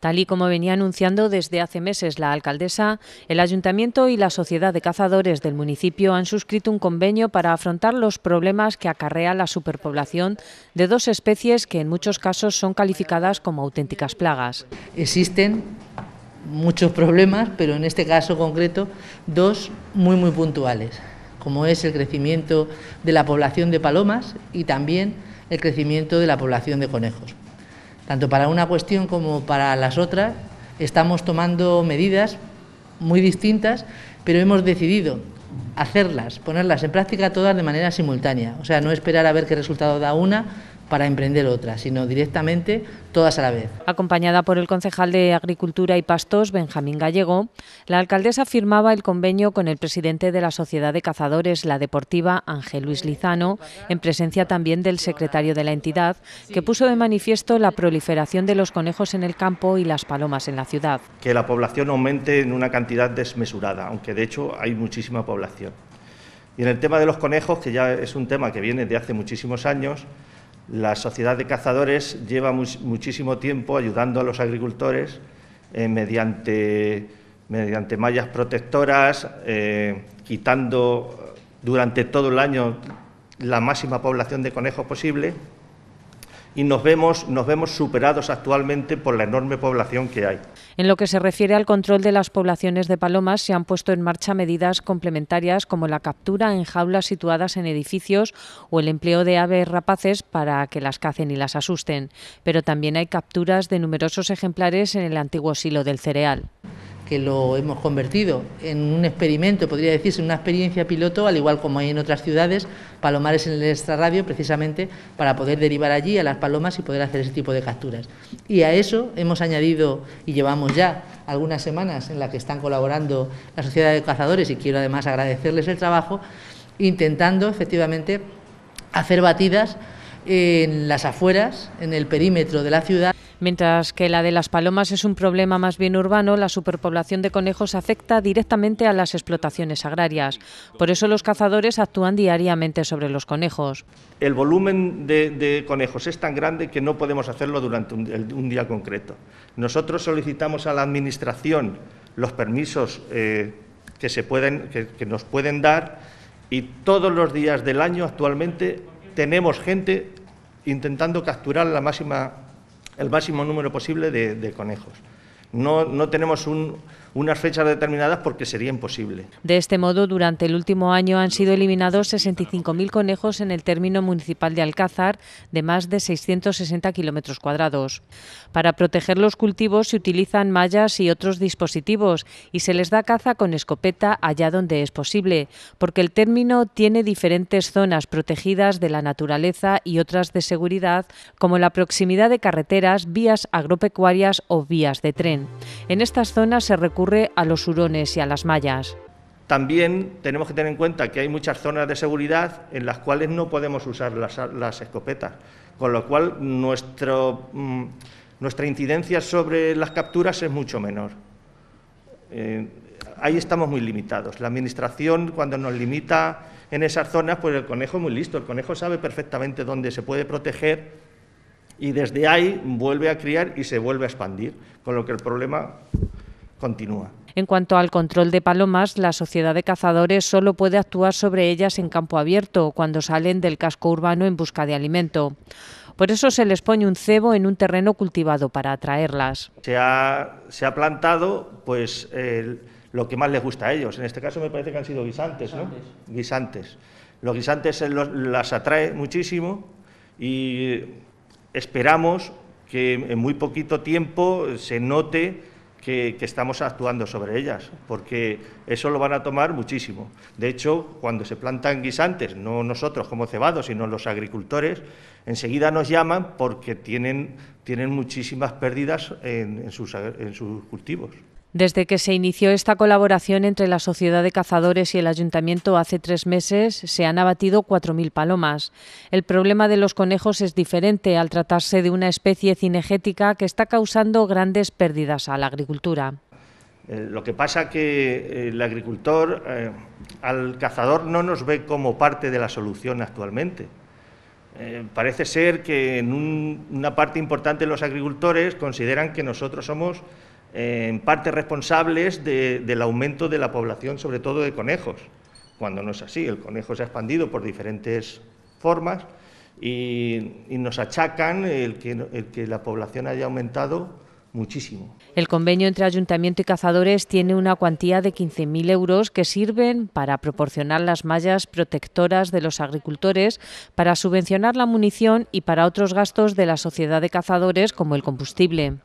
Tal y como venía anunciando desde hace meses la alcaldesa, el ayuntamiento y la sociedad de cazadores del municipio han suscrito un convenio para afrontar los problemas que acarrea la superpoblación de dos especies que en muchos casos son calificadas como auténticas plagas. Existen muchos problemas, pero en este caso concreto dos muy muy puntuales, como es el crecimiento de la población de palomas y también el crecimiento de la población de conejos tanto para una cuestión como para las otras, estamos tomando medidas muy distintas, pero hemos decidido hacerlas, ponerlas en práctica todas de manera simultánea, o sea, no esperar a ver qué resultado da una para emprender otra, sino directamente todas a la vez. Acompañada por el concejal de Agricultura y Pastos, Benjamín Gallego, la alcaldesa firmaba el convenio con el presidente de la Sociedad de Cazadores, la Deportiva, Ángel Luis Lizano, en presencia también del secretario de la entidad, que puso de manifiesto la proliferación de los conejos en el campo y las palomas en la ciudad. Que la población aumente en una cantidad desmesurada, aunque de hecho hay muchísima población. Y en el tema de los conejos, que ya es un tema que viene de hace muchísimos años, la sociedad de cazadores lleva muchísimo tiempo ayudando a los agricultores eh, mediante, mediante mallas protectoras, eh, quitando durante todo el año la máxima población de conejos posible y nos vemos, nos vemos superados actualmente por la enorme población que hay. En lo que se refiere al control de las poblaciones de palomas, se han puesto en marcha medidas complementarias como la captura en jaulas situadas en edificios o el empleo de aves rapaces para que las cacen y las asusten. Pero también hay capturas de numerosos ejemplares en el antiguo silo del cereal que lo hemos convertido en un experimento, podría decirse, una experiencia piloto, al igual como hay en otras ciudades, palomares en el extrarradio, precisamente para poder derivar allí a las palomas y poder hacer ese tipo de capturas. Y a eso hemos añadido, y llevamos ya algunas semanas en las que están colaborando la Sociedad de Cazadores, y quiero además agradecerles el trabajo, intentando efectivamente hacer batidas en las afueras, en el perímetro de la ciudad. Mientras que la de las palomas es un problema más bien urbano, la superpoblación de conejos afecta directamente a las explotaciones agrarias. Por eso los cazadores actúan diariamente sobre los conejos. El volumen de, conejos es tan grande que no podemos hacerlo durante un, día concreto. Nosotros solicitamos a la Administración los permisos eh, que, se pueden, que nos pueden dar y todos los días del año actualmente tenemos gente intentando capturar el máximo número posible de, conejos. No, no tenemos unas fechas determinadas porque sería imposible. De este modo, durante el último año han sido eliminados 65.000 conejos en el término municipal de Alcázar, de más de 660 kilómetros cuadrados. Para proteger los cultivos se utilizan mallas y otros dispositivos y se les da caza con escopeta allá donde es posible, porque el término tiene diferentes zonas protegidas de la naturaleza y otras de seguridad, como la proximidad de carreteras, vías agropecuarias o vías de tren. En estas zonas se recurre a los hurones y a las mallas. También tenemos que tener en cuenta que hay muchas zonas de seguridad en las cuales no podemos usar las, escopetas, con lo cual nuestro, mm, nuestra incidencia sobre las capturas es mucho menor. Eh, ahí estamos muy limitados. La Administración, cuando nos limita en esas zonas, pues el conejo es muy listo, el conejo sabe perfectamente dónde se puede proteger y desde ahí vuelve a criar y se vuelve a expandir, con lo que el problema continúa. En cuanto al control de palomas, la sociedad de cazadores solo puede actuar sobre ellas en campo abierto, cuando salen del casco urbano en busca de alimento. Por eso se les pone un cebo en un terreno cultivado para atraerlas. Se ha, se ha plantado pues lo que más les gusta a ellos. En este caso me parece que han sido guisantes, ¿no? Guisantes. Los guisantes las atrae muchísimo y esperamos que en muy poquito tiempo se note que, estamos actuando sobre ellas, porque eso lo van a tomar muchísimo. De hecho, cuando se plantan guisantes, no nosotros como cebados, sino los agricultores, enseguida nos llaman porque tienen, tienen muchísimas pérdidas en sus cultivos. Desde que se inició esta colaboración entre la Sociedad de Cazadores y el Ayuntamiento hace tres meses, se han abatido 4.000 palomas. El problema de los conejos es diferente al tratarse de una especie cinegética que está causando grandes pérdidas a la agricultura. Eh, lo que pasa que eh, el agricultor eh, al cazador no nos ve como parte de la solución actualmente. parece ser que en una parte importante de los agricultores consideran que nosotros somos en parte responsables del aumento de la población, sobre todo de conejos, cuando no es así. El conejo se ha expandido por diferentes formas y, nos achacan el que la población haya aumentado muchísimo. El convenio entre ayuntamiento y cazadores tiene una cuantía de 15.000 euros que sirven para proporcionar las mallas protectoras de los agricultores, para subvencionar la munición y para otros gastos de la sociedad de cazadores como el combustible.